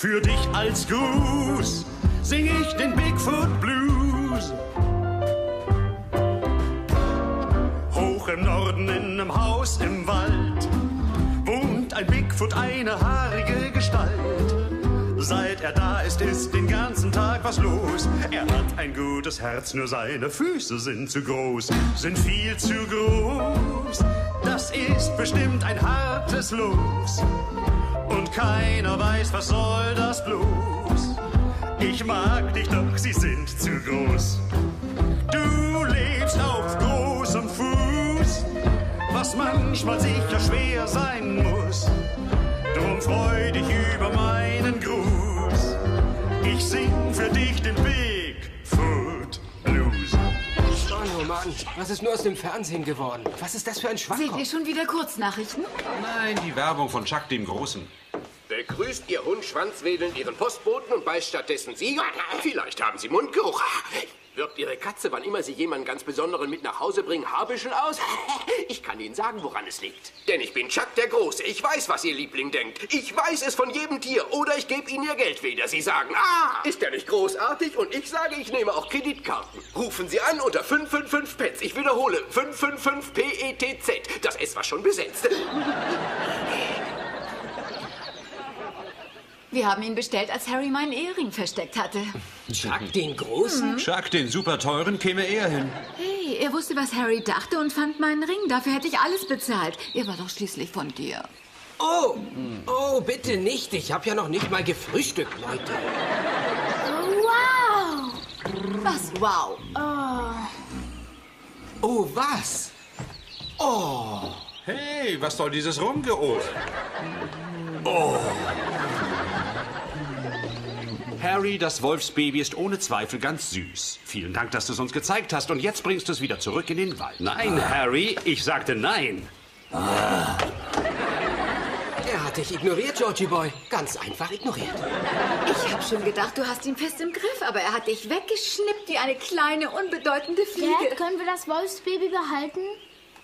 Für dich als Gruß sing ich den Bigfoot Blues. Hoch im Norden in einem Haus im Wald wohnt ein Bigfoot, eine haarige Gestalt. Seit er da ist, ist den ganzen Tag was los. Er hat ein gutes Herz, nur seine Füße sind zu groß, sind viel zu groß. Das ist bestimmt ein hartes Los. Und keiner weiß, was soll das bloß. Ich mag dich, doch sie sind zu groß. Du lebst auf großem Fuß, was manchmal sicher schwer sein muss. Drum freu dich über meinen Gruß. Ich sing für dich den Bigfoot Mann, was ist nur aus dem Fernsehen geworden? Was ist das für ein Seht Schwachkopf? ihr schon wieder Kurznachrichten? Nein, die Werbung von Chuck dem Großen. Begrüßt Ihr Hund schwanzwedelnd Ihren Postboten und beißt stattdessen Sie? Vielleicht haben Sie Mundgeruch. Wirkt Ihre Katze, wann immer Sie jemanden ganz Besonderen mit nach Hause bringen, Haarbüschel aus? Ich kann Ihnen sagen, woran es liegt. Denn ich bin Chuck der Große. Ich weiß, was Ihr Liebling denkt. Ich weiß es von jedem Tier. Oder ich gebe Ihnen Ihr Geld wieder. Sie sagen, ah, ist der nicht großartig? Und ich sage, ich nehme auch Kreditkarten. Rufen Sie an unter 555 Pets. Ich wiederhole, 555 PETZ. Das S war schon besetzt. Wir haben ihn bestellt, als Harry meinen Ehering versteckt hatte. Chuck den Großen? Chuck, den super teuren, käme er hin. Hey, er wusste, was Harry dachte und fand meinen Ring. Dafür hätte ich alles bezahlt. Er war doch schließlich von dir. Oh, oh, bitte nicht. Ich habe ja noch nicht mal gefrühstückt, Leute. Wow! Was? Wow. Oh, was? Hey, was soll dieses Rumgeohr? Oh. Harry, das Wolfsbaby ist ohne Zweifel ganz süß. Vielen Dank, dass du es uns gezeigt hast. Und jetzt bringst du es wieder zurück in den Wald. Nein, Harry, ich sagte nein. Er hat dich ignoriert, Georgie Boy. Ganz einfach ignoriert. Ich habe schon gedacht, du hast ihn fest im Griff, aber er hat dich weggeschnippt wie eine kleine, unbedeutende Fliege. Dad, können wir das Wolfsbaby behalten?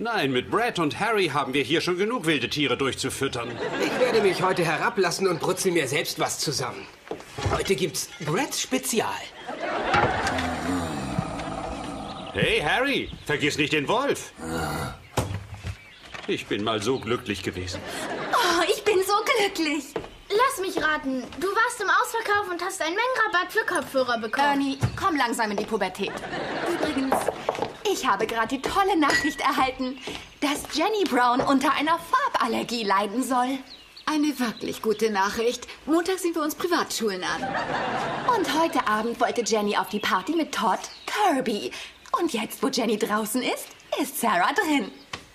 Nein, mit Brad und Harry haben wir hier schon genug wilde Tiere durchzufüttern. Ich werde mich heute herablassen und brutzel mir selbst was zusammen. Heute gibt's Brads Spezial. Hey, Harry, vergiss nicht den Wolf. Ich bin mal so glücklich gewesen. Oh, ich bin so glücklich. Lass mich raten. Du warst im Ausverkauf und hast einen Mengenrabatt für Kopfhörer bekommen. Ernie, komm langsam in die Pubertät. Übrigens, ich habe gerade die tolle Nachricht erhalten, dass Jenny Brown unter einer Farballergie leiden soll. Eine wirklich gute Nachricht. Montag sehen wir uns Privatschulen an. Und heute Abend wollte Jenny auf die Party mit Todd Kirby. Und jetzt, wo Jenny draußen ist, ist Sarah drin.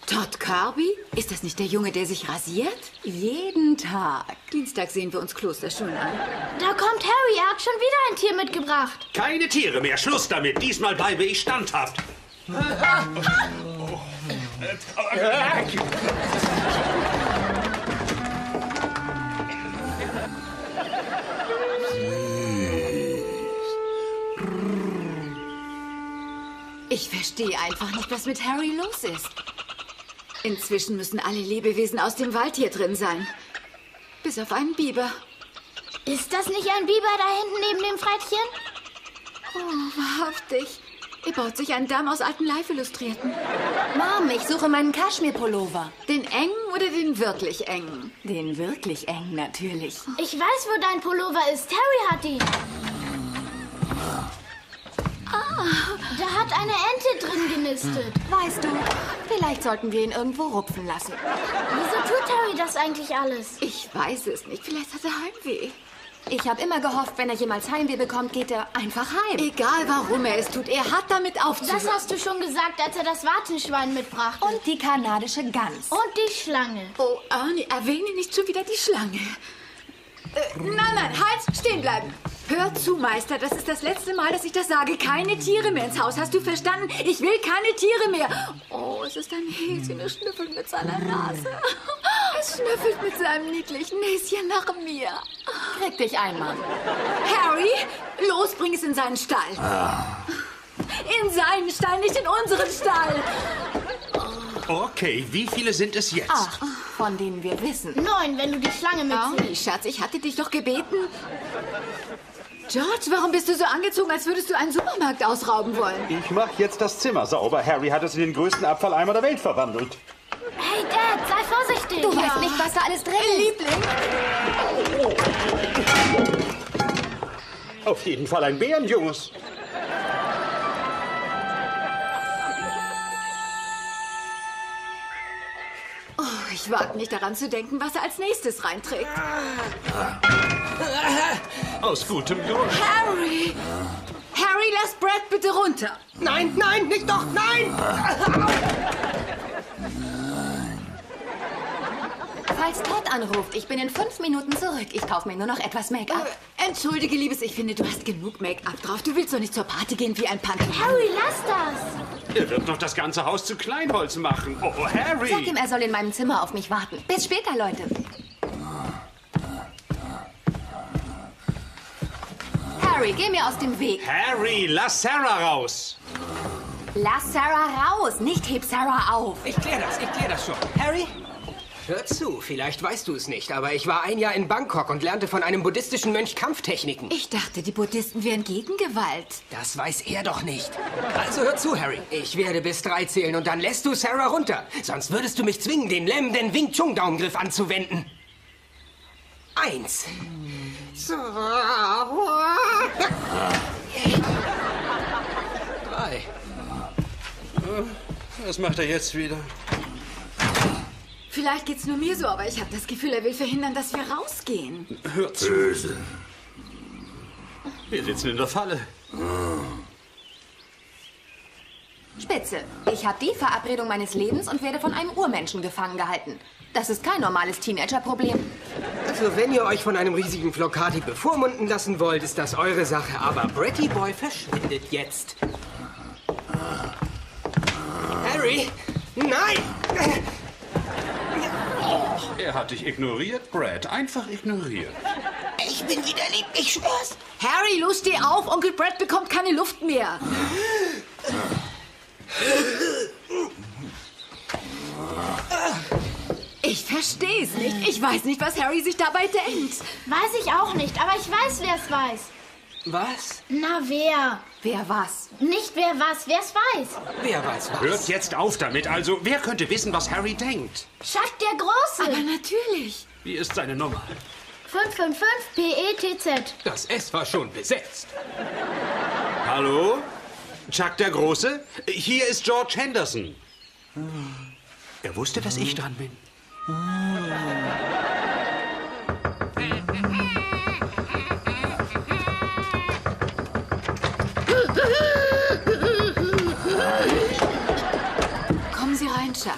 Todd Kirby? Ist das nicht der Junge, der sich rasiert? Jeden Tag. Dienstag sehen wir uns Klosterschulen an. Da kommt Harry. Er hat schon wieder ein Tier mitgebracht. Keine Tiere mehr, Schluss damit. Diesmal bleibe ich standhaft. Ich verstehe einfach nicht, was mit Harry los ist. Inzwischen müssen alle Lebewesen aus dem Wald hier drin sein. Bis auf einen Biber. Ist das nicht ein Biber da hinten neben dem Frettchen? Oh, wahrhaftig. Er baut sich einen Damm aus alten Live-Illustrierten. Mom, ich suche meinen Kaschmir-Pullover. Den engen oder den wirklich engen? Den wirklich eng, natürlich. Ich weiß, wo dein Pullover ist. Harry hat ihn. Ah, da hat eine Ente drin genistet. Weißt du, vielleicht sollten wir ihn irgendwo rupfen lassen. Wieso tut Harry das eigentlich alles? Ich weiß es nicht. Vielleicht hat er Heimweh. Ich habe immer gehofft, wenn er jemals Heimweh bekommt, geht er einfach heim. Egal, warum er es tut, er hat damit aufzuhören. Das hast du schon gesagt, als er das Wartenschwein mitbrachte. Und die kanadische Gans. Und die Schlange. Oh, Ernie, erwähne nicht schon wieder die Schlange. Äh, nein, nein, halt, stehen bleiben. Hör zu, Meister, das ist das letzte Mal, dass ich das sage. Keine Tiere mehr ins Haus. Hast du verstanden? Ich will keine Tiere mehr. Oh, es ist ein Häschen, es schnüffelt mit seiner Nase. Es schnüffelt mit seinem niedlichen Näschen nach mir. Krieg dich ein, Mann. Harry, los, bring es in seinen Stall. In seinen Stall, nicht in unseren Stall. Okay, wie viele sind es jetzt? Ach, von denen wir wissen. Neun, wenn du die Schlange mitziehst. Oh, Schatz, ich hatte dich doch gebeten. George, warum bist du so angezogen, als würdest du einen Supermarkt ausrauben wollen? Ich mach jetzt das Zimmer sauber. Harry hat es in den größten Abfalleimer der Welt verwandelt. Hey, Dad, sei vorsichtig. Du weißt nicht, was da alles drin ist. Liebling. Auf jeden Fall ein Bärenjunges. Oh, ich wage nicht daran zu denken, was er als nächstes reinträgt. Aus gutem Grund. Harry! Harry, lass Brad bitte runter. Nein, nein, nicht doch, nein! Falls Todd anruft, ich bin in fünf Minuten zurück. Ich kaufe mir nur noch etwas Make-up. Äh, entschuldige, Liebes, ich finde, du hast genug Make-up drauf. Du willst doch nicht zur Party gehen wie ein Pantomime. Harry, lass das. Er wird noch das ganze Haus zu Kleinholz machen. Oh, Harry! Sag ihm, er soll in meinem Zimmer auf mich warten. Bis später, Leute. Harry, geh mir aus dem Weg. Harry, lass Sarah raus! Lass Sarah raus, nicht heb Sarah auf. Ich klär das, ich klär das schon. Harry? Hör zu, vielleicht weißt du es nicht, aber ich war ein Jahr in Bangkok und lernte von einem buddhistischen Mönch Kampftechniken. Ich dachte, die Buddhisten wären gegen Gewalt. Das weiß er doch nicht. Also hör zu, Harry. Ich werde bis drei zählen und dann lässt du Sarah runter. Sonst würdest du mich zwingen, den lähmenden Wing Chun Daumengriff anzuwenden. Eins. Drei. Was macht er jetzt wieder? Vielleicht geht's nur mir so, aber ich habe das Gefühl, er will verhindern, dass wir rausgehen. Hör zu. Böse. Wir sitzen in der Falle. Spitze. Ich habe die Verabredung meines Lebens und werde von einem Urmenschen gefangen gehalten. Das ist kein normales Teenager-Problem. Also, wenn ihr euch von einem riesigen Flocati bevormunden lassen wollt, ist das eure Sache. Aber Bretty Boy verschwindet jetzt. Harry! Nein! Er hat dich ignoriert, Brad. Einfach ignoriert. Ich bin wieder lieb, ich schwör's. Harry, los, steh auf. Onkel Brad bekommt keine Luft mehr. Ich versteh's nicht. Ich weiß nicht, was Harry sich dabei denkt. Weiß ich auch nicht, aber ich weiß, wer es weiß. Was? Na, wer? Wer was? Nicht wer was, wer es weiß. Wer weiß was? Hört jetzt auf damit. Also, wer könnte wissen, was Harry denkt? Chuck der Große. Aber natürlich. Wie ist seine Nummer? 555 PETZ. Das S war schon besetzt. Hallo? Chuck der Große? Hier ist George Henderson. Er wusste, dass ich dran bin. Kommen Sie rein, Chuck.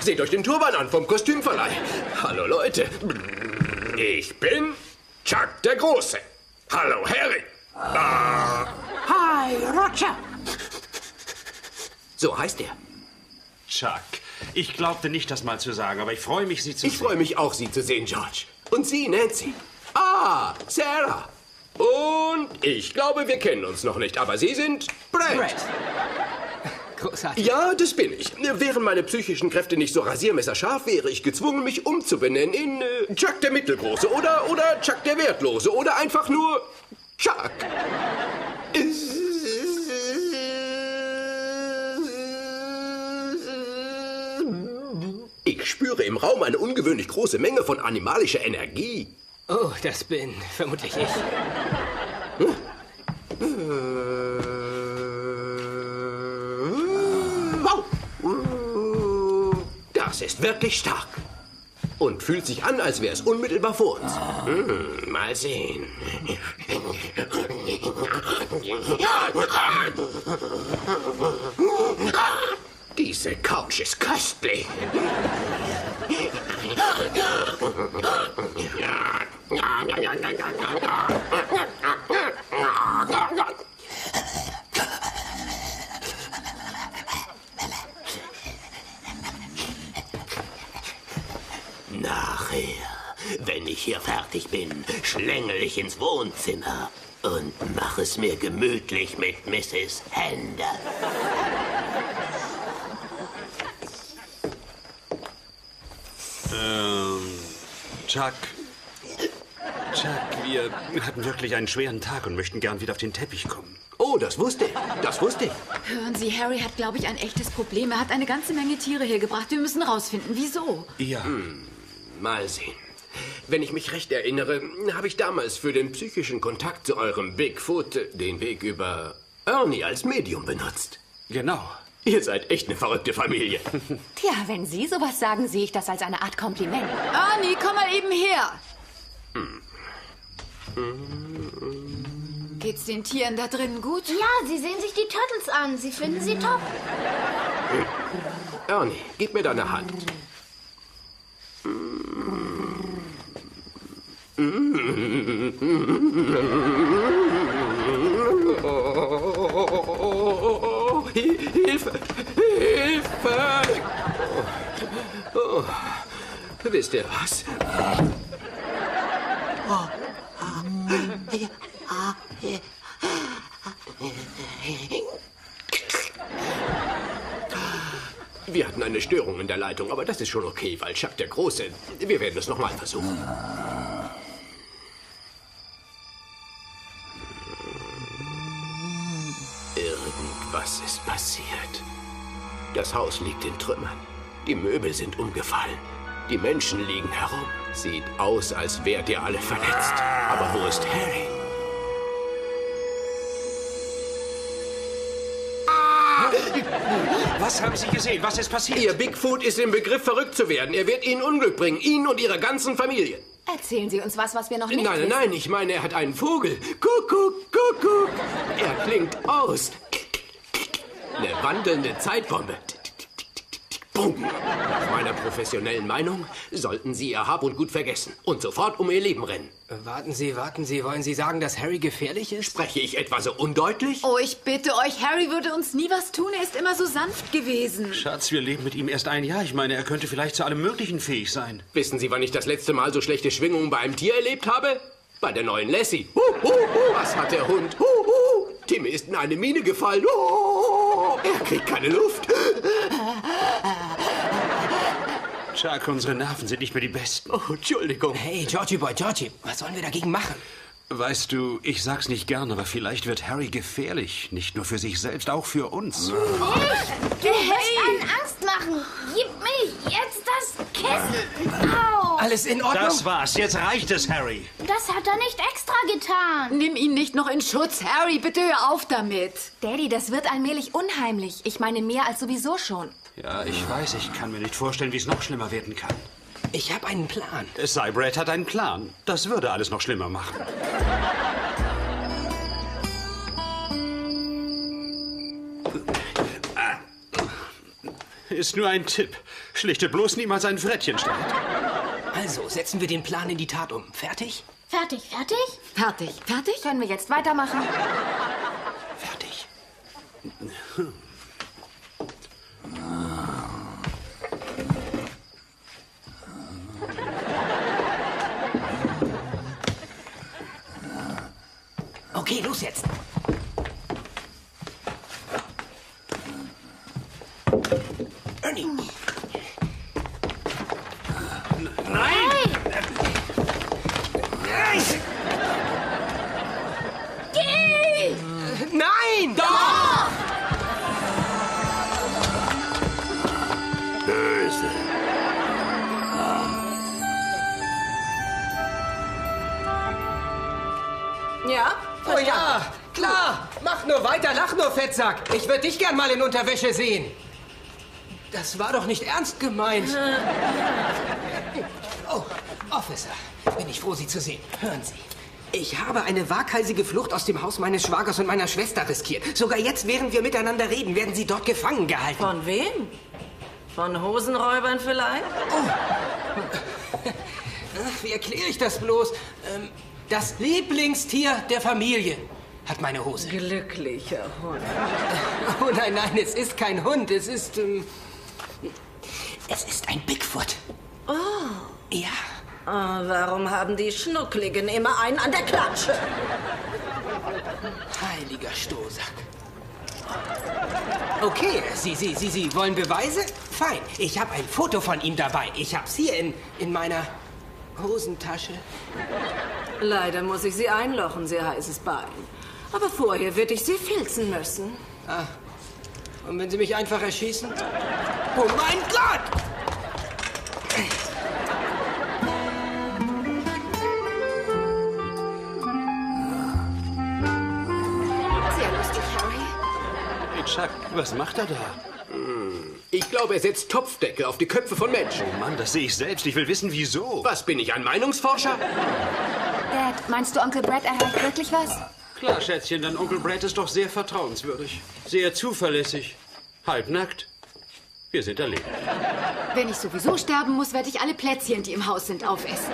Seht euch den Turban an vom Kostümverleih. Hallo Leute. Ich bin Chuck der Große. Hallo Harry. Ah. Hi, Roger. So heißt er. Chuck, ich glaubte nicht, das mal zu sagen, aber ich freue mich, Sie zu Ich freue mich auch, Sie zu sehen, George. Und Sie, Nancy. Ah, Sarah. Und ich glaube, wir kennen uns noch nicht, aber Sie sind Brad. Brad. Großartig. Ja, das bin ich. Wären meine psychischen Kräfte nicht so rasiermesserscharf, wäre ich gezwungen, mich umzubenennen in äh, Chuck der Mittelgroße oder, oder Chuck der Wertlose oder einfach nur Chuck. Spüre im Raum eine ungewöhnlich große Menge von animalischer Energie. Oh, das bin vermutlich ich. Das ist wirklich stark. Und fühlt sich an, als wäre es unmittelbar vor uns. Hm, mal sehen. Diese Couch ist köstlich. Nachher, wenn ich hier fertig bin, schlängel ich ins Wohnzimmer und mach es mir gemütlich mit Mrs. Hender. Ähm, Chuck. Chuck, wir hatten wirklich einen schweren Tag und möchten gern wieder auf den Teppich kommen. Oh, das wusste ich. Das wusste ich. Hören Sie, Harry hat, glaube ich, ein echtes Problem. Er hat eine ganze Menge Tiere hergebracht. Wir müssen rausfinden, wieso. Ja. Mal sehen. Wenn ich mich recht erinnere, habe ich damals für den psychischen Kontakt zu eurem Bigfoot den Weg über Ernie als Medium benutzt. Genau. Ihr seid echt eine verrückte Familie. Tja, wenn Sie sowas sagen, sehe ich das als eine Art Kompliment. Arnie, komm mal eben her. Geht's den Tieren da drinnen gut? Ja, sie sehen sich die Turtles an. Sie finden sie top. Ernie, gib mir deine Hand. Oh, Hilfe! Hilfe! Oh. Wisst ihr was? Wir hatten eine Störung in der Leitung, aber das ist schon okay, weil Chuck der Große. Wir werden es nochmal versuchen. Irgendwas ist passiert. Das Haus liegt in Trümmern. Die Möbel sind umgefallen. Die Menschen liegen herum. Sieht aus, als wärt ihr alle verletzt. Aber wo ist Harry? Was haben Sie gesehen? Was ist passiert? Ihr Bigfoot ist im Begriff, verrückt zu werden. Er wird Ihnen Unglück bringen. Ihnen und Ihrer ganzen Familie. Erzählen Sie uns was, was wir noch nicht Nein, nein, wissen. nein, ich meine, er hat einen Vogel. Kuckuck, Kuckuck. Er klingt aus. Eine wandelnde Zeitbombe. Bumm. Nach meiner professionellen Meinung sollten Sie Ihr Hab und Gut vergessen und sofort um Ihr Leben rennen. Warten Sie, warten Sie. Wollen Sie sagen, dass Harry gefährlich ist? Spreche ich etwa so undeutlich? Oh, ich bitte euch, Harry würde uns nie was tun. Er ist immer so sanft gewesen. Schatz, wir leben mit ihm erst ein Jahr. Ich meine, er könnte vielleicht zu allem Möglichen fähig sein. Wissen Sie, wann ich das letzte Mal so schlechte Schwingungen bei einem Tier erlebt habe? Bei der neuen Lassie. Hu, hu, hu, was hat der Hund? Hu, hu. Timmy ist in eine Mine gefallen. Hu, er kriegt keine Luft. Chuck, unsere Nerven sind nicht mehr die besten. Oh, Entschuldigung. Hey, Georgie Boy, Georgie, was sollen wir dagegen machen? Weißt du, ich sag's nicht gern, aber vielleicht wird Harry gefährlich. Nicht nur für sich selbst, auch für uns. Du willst einen Angst machen. Gib mir jetzt Kissen. Au. Alles in Ordnung? Das war's. Jetzt reicht es, Harry. Das hat er nicht extra getan. Nimm ihn nicht noch in Schutz. Harry, bitte hör auf damit. Daddy, das wird allmählich unheimlich. Ich meine, mehr als sowieso schon. Ja, ich weiß, ich kann mir nicht vorstellen, wie es noch schlimmer werden kann. Ich habe einen Plan. Es sei, Brad hat einen Plan. Das würde alles noch schlimmer machen. Ist nur ein Tipp. Schlichte bloß niemals ein Frettchenstreit. Also, setzen wir den Plan in die Tat um. Fertig? Fertig, fertig? Fertig. Fertig? Können wir jetzt weitermachen? Fertig. Okay, los jetzt. Ich würde dich gern mal in Unterwäsche sehen. Das war doch nicht ernst gemeint. Oh, Officer, bin ich froh, Sie zu sehen. Hören Sie. Ich habe eine waghalsige Flucht aus dem Haus meines Schwagers und meiner Schwester riskiert. Sogar jetzt, während wir miteinander reden, werden Sie dort gefangen gehalten. Von wem? Von Hosenräubern vielleicht? Ach, Wie erkläre ich das bloß? Ähm, das Lieblingstier der Familie hat meine Hose. Glücklicher Hund. Oh nein, nein, es ist kein Hund. Es ist. Ähm, es ist ein Bigfoot. Oh. Ja. Ah, warum haben die Schnuckligen immer einen an der Klatsche? Heiliger Strohsack. Okay, Sie, Sie, Sie, Sie wollen Beweise? Fein. Ich habe ein Foto von ihm dabei. Ich hab's hier in, in meiner Hosentasche. Leider muss ich Sie einlochen, sehr heißes Bein. Aber vorher würde ich Sie filzen müssen. Ah. Und wenn Sie mich einfach erschießen? Oh mein Gott! Sehr lustig, Harry. Hey, Chuck, was macht er da? Ich glaube, er setzt Topfdeckel auf die Köpfe von Menschen. Oh Mann, das sehe ich selbst. Ich will wissen, wieso. Was, bin ich ein Meinungsforscher? Dad, meinst du, Onkel Brad erreicht wirklich was? Klar, Schätzchen, dein Onkel Brad ist doch sehr vertrauenswürdig. Sehr zuverlässig. Halbnackt. Wir sind erledigt. Wenn ich sowieso sterben muss, werde ich alle Plätzchen, die im Haus sind, aufessen.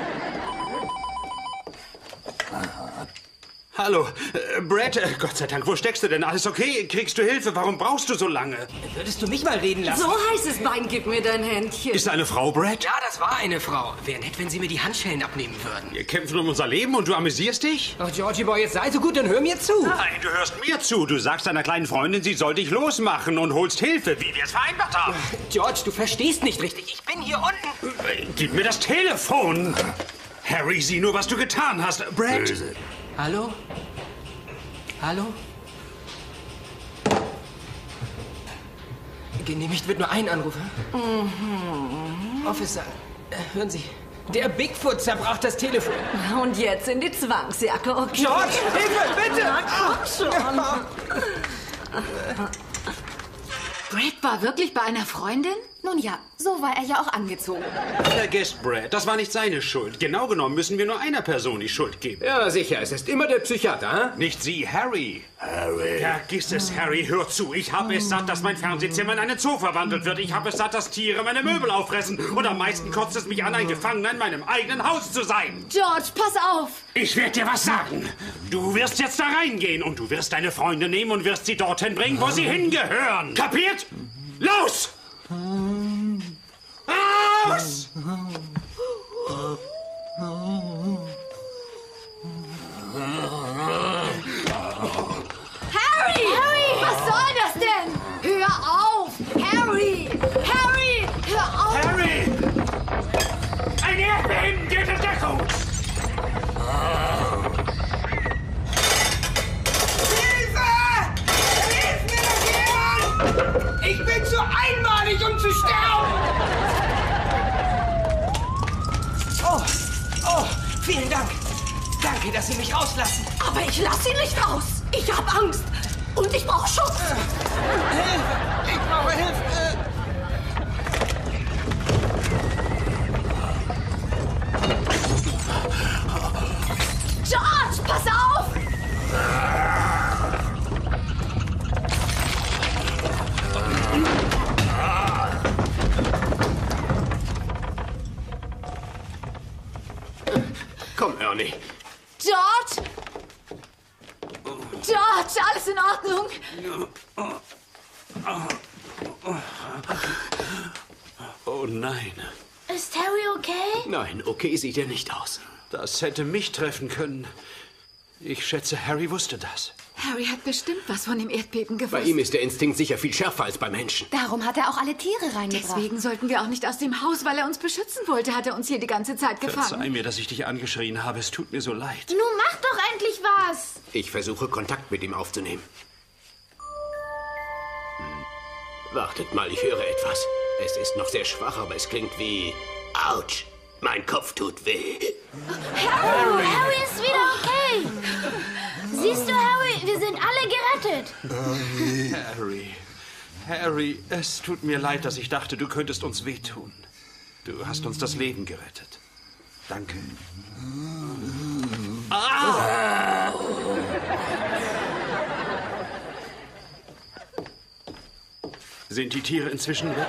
Hallo, äh, Brad, äh, Gott sei Dank, wo steckst du denn? Alles okay? Kriegst du Hilfe? Warum brauchst du so lange? Würdest du mich mal reden lassen? So heißes Bein, gib mir dein Händchen. Ist eine Frau, Brad? Ja, das war eine Frau. Wäre nett, wenn Sie mir die Handschellen abnehmen würden. Wir kämpfen um unser Leben und du amüsierst dich? Oh, Georgie Boy, jetzt sei so gut und hör mir zu. Nein, du hörst mir zu. Du sagst deiner kleinen Freundin, sie soll dich losmachen und holst Hilfe, wie wir es vereinbart haben. George, du verstehst nicht richtig. Ich bin hier unten. Äh, Gib mir das Telefon. Harry, sieh nur, was du getan hast. Brad? Hallo? Hallo? Genehmigt wird nur ein Anruf. Mhm. Officer, äh, hören Sie. Der Bigfoot zerbrach das Telefon. Und jetzt in die Zwangsjacke, okay? George, Hilfe, bitte! Na, komm schon. Brad war wirklich bei einer Freundin? Nun ja, so war er ja auch angezogen. Vergesst Brad, das war nicht seine Schuld. Genau genommen müssen wir nur einer Person die Schuld geben. Ja, sicher, es ist immer der Psychiater, hm? Nicht Sie, Harry. Harry. Vergiss es, Harry. Hör zu. Ich habe es satt, dass mein Fernsehzimmer in einen Zoo verwandelt wird. Ich habe es satt, dass Tiere meine Möbel auffressen. Und am meisten kotzt es mich an, ein Gefangener in meinem eigenen Haus zu sein. George, pass auf! Ich werde dir was sagen. Du wirst jetzt da reingehen und du wirst deine Freunde nehmen und wirst sie dorthin bringen, wo sie hingehören. Kapiert? Los! Harry! Harry! Was soll das denn? Hör auf! Harry! Ernie. George! George, alles in Ordnung? Oh nein. Ist Harry okay? Nein, okay sieht er nicht aus. Das hätte mich treffen können. Ich schätze, Harry wusste das. Harry hat bestimmt was von dem Erdbeben gewusst. Bei ihm ist der Instinkt sicher viel schärfer als bei Menschen. Darum hat er auch alle Tiere reingebracht. Deswegen sollten wir auch nicht aus dem Haus, weil er uns beschützen wollte, hat er uns hier die ganze Zeit gefangen. Verzeih mir, dass ich dich angeschrien habe. Es tut mir so leid. Nun mach doch endlich was. Ich versuche Kontakt mit ihm aufzunehmen. Hm. Wartet mal, ich höre etwas. Es ist noch sehr schwach, aber es klingt wie... Autsch! Mein Kopf tut weh. Harry, Harry ist wieder okay. Siehst du, Harry, wir sind alle gerettet. Harry. Harry, es tut mir leid, dass ich dachte, du könntest uns wehtun. Du hast uns das Leben gerettet. Danke. Ah! Sind die Tiere inzwischen weg?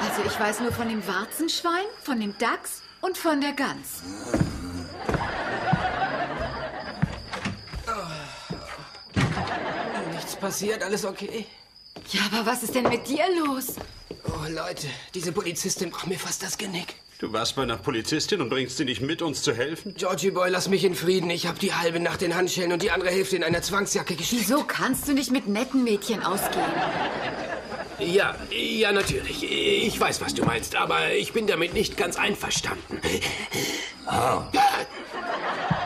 Also ich weiß nur von dem Warzenschwein, von dem Dachs und von der Gans. Passiert, alles okay? Ja, aber was ist denn mit dir los? Oh, Leute, diese Polizistin macht mir fast das Genick. Du warst bei einer Polizistin und bringst sie nicht mit, uns zu helfen? Georgie Boy, lass mich in Frieden. Ich habe die halbe Nacht in Handschellen und die andere Hälfte in einer Zwangsjacke geschickt. Wieso kannst du nicht mit netten Mädchen ausgehen? Ja, ja, natürlich. Ich weiß, was du meinst, aber ich bin damit nicht ganz einverstanden.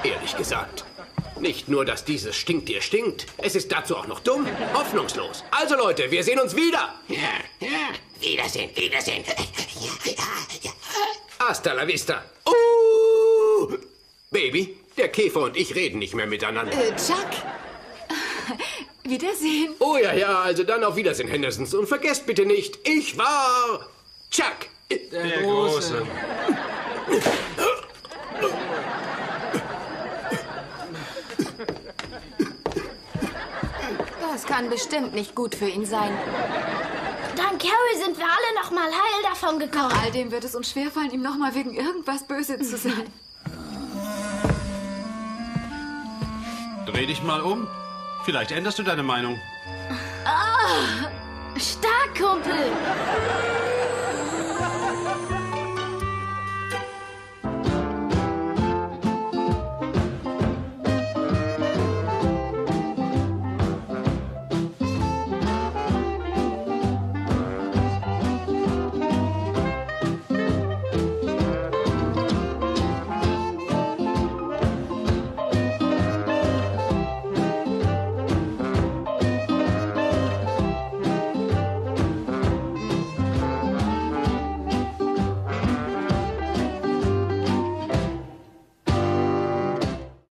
Ehrlich gesagt. Nicht nur, dass dieses Stinkt dir stinkt, es ist dazu auch noch dumm, hoffnungslos. Also Leute, wir sehen uns wieder. Ja, ja. Wiedersehen, Wiedersehen. Hasta la vista. Uh, Baby, der Käfer und ich reden nicht mehr miteinander. Äh, Chuck. Wiedersehen. Oh ja, ja, also dann auf Wiedersehen, Hendersons. Und vergesst bitte nicht, ich war Chuck. Der, Große. Das kann bestimmt nicht gut für ihn sein. Dank Harry sind wir alle noch mal heil davon gekommen. All dem wird es uns schwerfallen, ihm noch mal wegen irgendwas böse zu sein. Dreh dich mal um. Vielleicht änderst du deine Meinung.